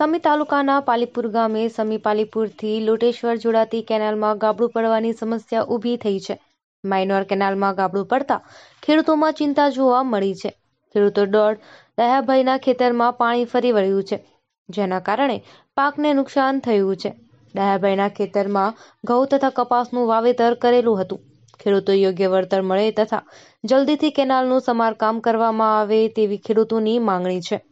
સમી તાલુકાના પાલીપુર ગામે સમી પાલીપુરથી લોટેશ્વર જોડાતી કેનાલમાં ગાબડું પડવાની સમસ્યા ઊભી થઈ છે. માઇનોર કેનાલમાં ગાબડું પડતા ખેડૂતોમાં ચિંતા જોવા મળી છે. ખેડૂતો દોઢ દયાભાઈના ખેતરમાં પાણી ફરી વળ્યું છે, જેના કારણે પાકને નુકસાન થયું છે. દયાભાઈના ખેતરમાં ઘઉં તથા કપાસનું વાવેતર કરેલું હતું. ખેડૂતો યોગ્ય વળતર મળે તથા જલ્દીથી કેનાલનું સમારકામ કરવામાં આવે તેવી ખેડૂતોની માંગણી છે.